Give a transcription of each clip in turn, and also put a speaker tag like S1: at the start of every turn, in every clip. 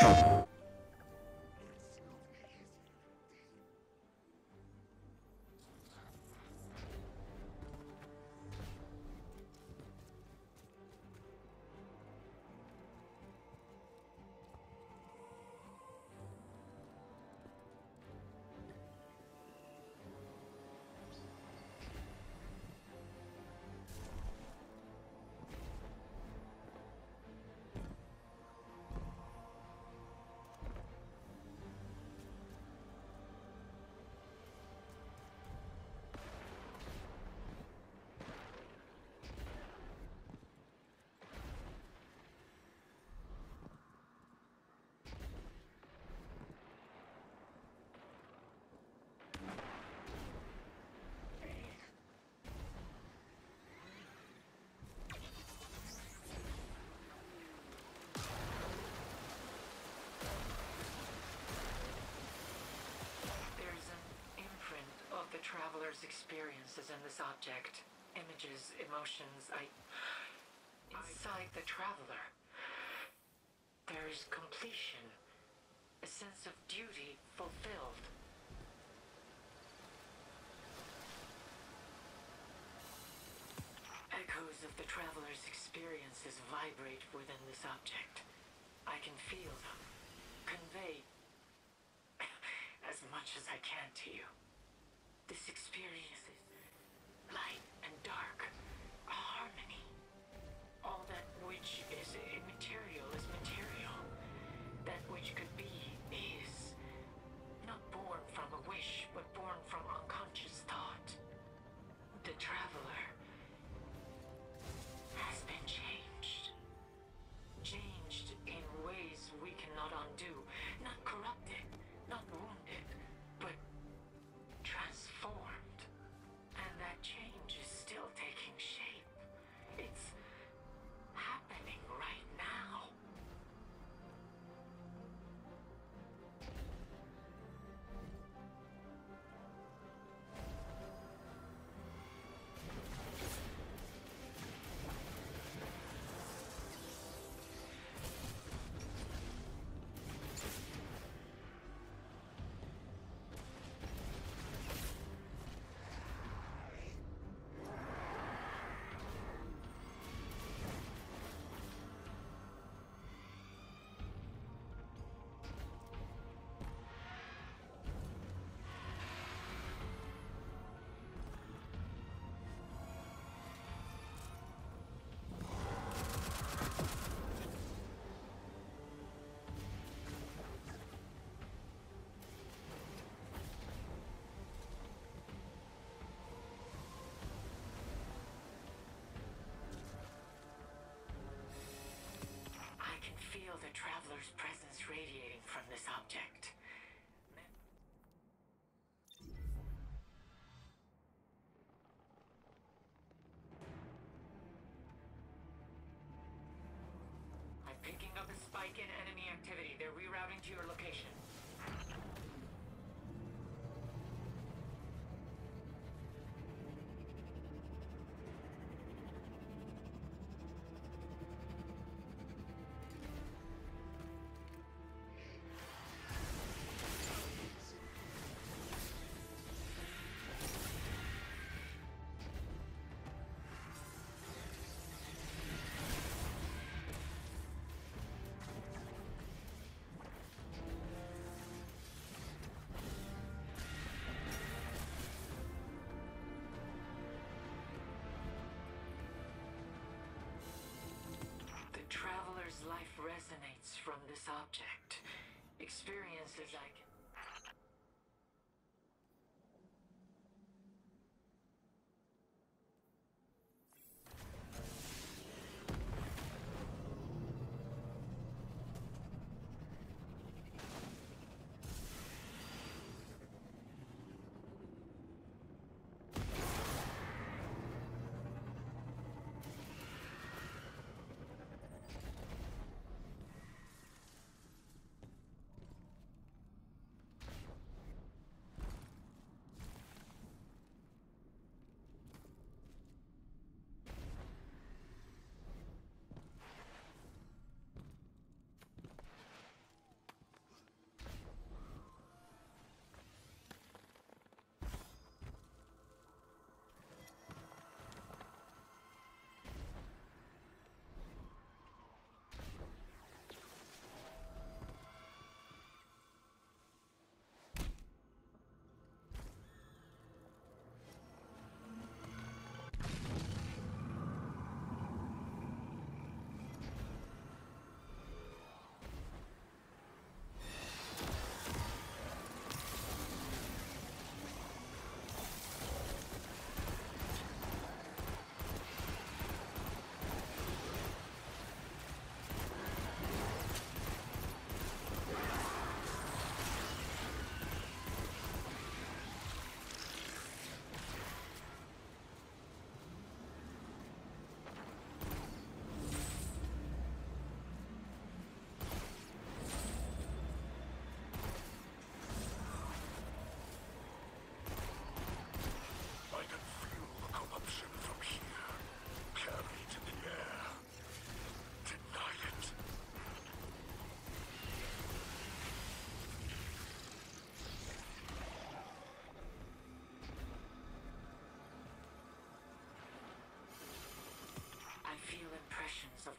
S1: There's the traveler's experiences in this object. Images, emotions, I... Inside the traveler, there is completion. A sense of duty fulfilled. Echoes of the traveler's experiences vibrate within this object. I can feel them, convey as much as I can to you. This experience is light the traveler's presence radiating from this object. I'm picking up a spike in enemy activity. They're rerouting to your location. Object. Experiences I can.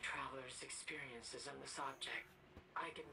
S1: the traveler's experiences on this object. I can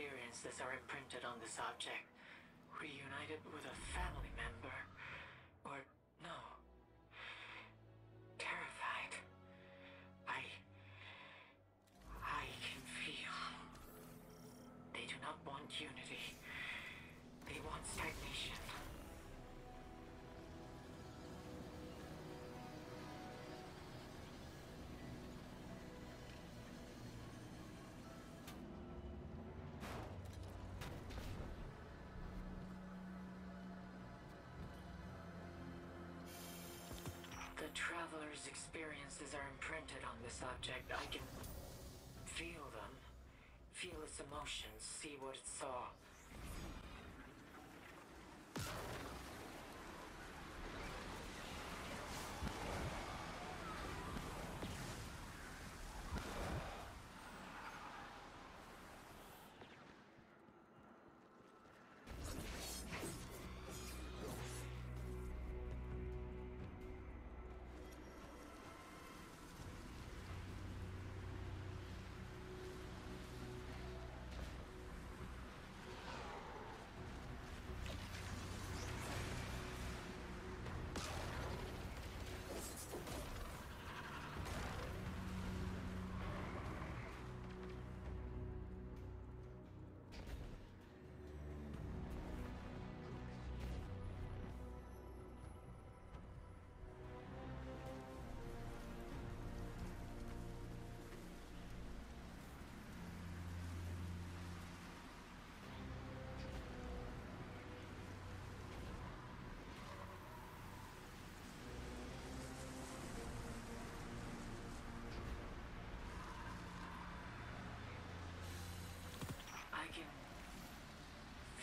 S1: experiences are imprinted on this object, reunited with a family member. Traveler's experiences are imprinted on this object. I can feel them, feel its emotions, see what it saw.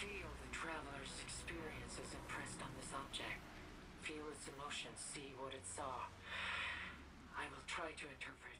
S1: Feel the traveler's experiences impressed on this object, feel its emotions, see what it saw. I will try to interpret